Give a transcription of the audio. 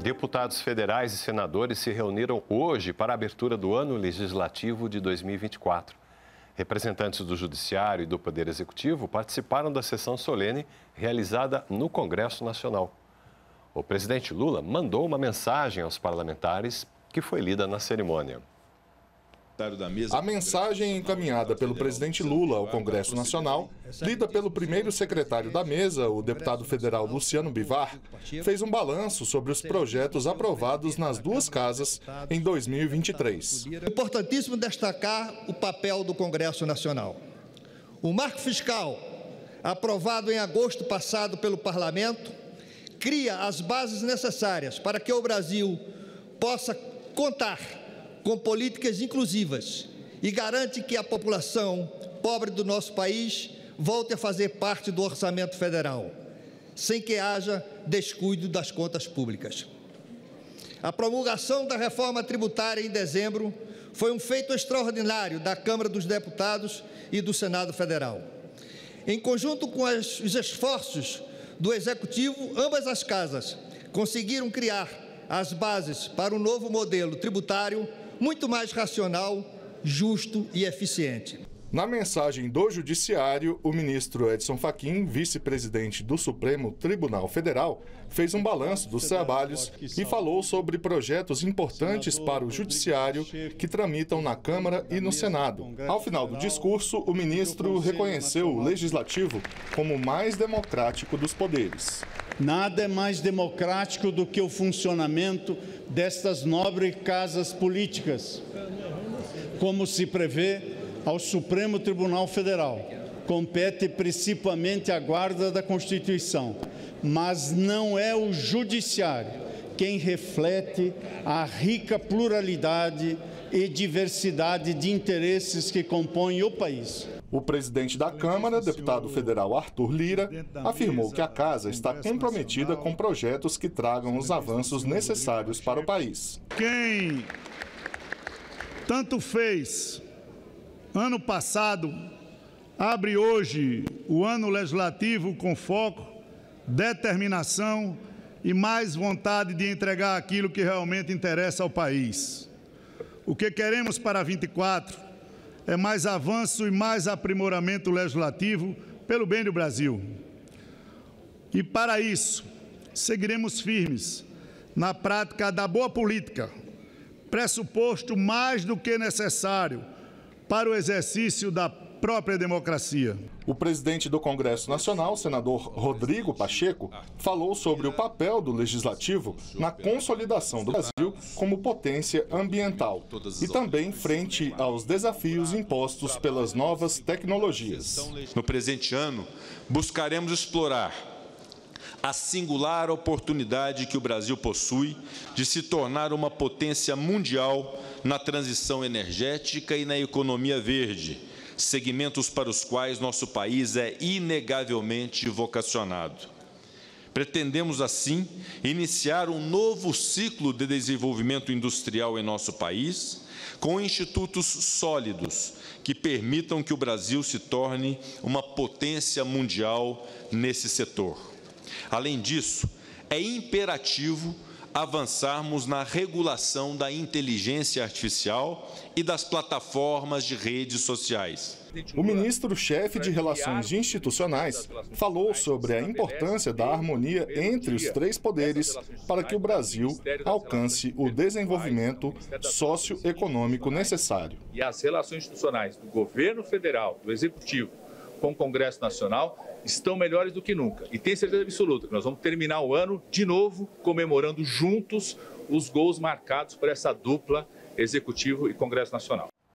Deputados federais e senadores se reuniram hoje para a abertura do ano legislativo de 2024. Representantes do Judiciário e do Poder Executivo participaram da sessão solene realizada no Congresso Nacional. O presidente Lula mandou uma mensagem aos parlamentares que foi lida na cerimônia. A mensagem encaminhada pelo presidente Lula ao Congresso Nacional, lida pelo primeiro secretário da mesa, o deputado federal Luciano Bivar, fez um balanço sobre os projetos aprovados nas duas casas em 2023. Importantíssimo destacar o papel do Congresso Nacional. O marco fiscal, aprovado em agosto passado pelo Parlamento, cria as bases necessárias para que o Brasil possa contar com políticas inclusivas e garante que a população pobre do nosso país volte a fazer parte do orçamento federal, sem que haja descuido das contas públicas. A promulgação da reforma tributária em dezembro foi um feito extraordinário da Câmara dos Deputados e do Senado Federal. Em conjunto com os esforços do Executivo, ambas as casas conseguiram criar as bases para um novo modelo tributário muito mais racional, justo e eficiente. Na mensagem do Judiciário, o ministro Edson Fachin, vice-presidente do Supremo Tribunal Federal, fez um balanço dos trabalhos e falou sobre projetos importantes para o Judiciário que tramitam na Câmara e no Senado. Ao final do discurso, o ministro reconheceu o Legislativo como o mais democrático dos poderes. Nada é mais democrático do que o funcionamento destas nobres casas políticas, como se prevê ao Supremo Tribunal Federal. Compete principalmente a guarda da Constituição, mas não é o Judiciário quem reflete a rica pluralidade e diversidade de interesses que compõem o país. O presidente da Câmara, deputado federal Arthur Lira, afirmou que a casa está comprometida com projetos que tragam os avanços necessários para o país. Quem tanto fez ano passado, abre hoje o ano legislativo com foco, determinação e mais vontade de entregar aquilo que realmente interessa ao país. O que queremos para 24 é mais avanço e mais aprimoramento legislativo pelo bem do Brasil. E para isso, seguiremos firmes na prática da boa política, pressuposto mais do que necessário para o exercício da própria democracia. O presidente do Congresso Nacional, senador Rodrigo Pacheco, falou sobre o papel do legislativo na consolidação do Brasil como potência ambiental e também frente aos desafios impostos pelas novas tecnologias. No presente ano, buscaremos explorar a singular oportunidade que o Brasil possui de se tornar uma potência mundial na transição energética e na economia verde segmentos para os quais nosso país é inegavelmente vocacionado. Pretendemos, assim, iniciar um novo ciclo de desenvolvimento industrial em nosso país, com institutos sólidos que permitam que o Brasil se torne uma potência mundial nesse setor. Além disso, é imperativo avançarmos na regulação da inteligência artificial e das plataformas de redes sociais. O ministro-chefe de Relações Institucionais falou sobre a importância da harmonia entre os três poderes para que o Brasil alcance o desenvolvimento socioeconômico necessário. E as relações institucionais do governo federal, do executivo, com o Congresso Nacional estão melhores do que nunca. E tenho certeza absoluta que nós vamos terminar o ano de novo comemorando juntos os gols marcados por essa dupla Executivo e Congresso Nacional.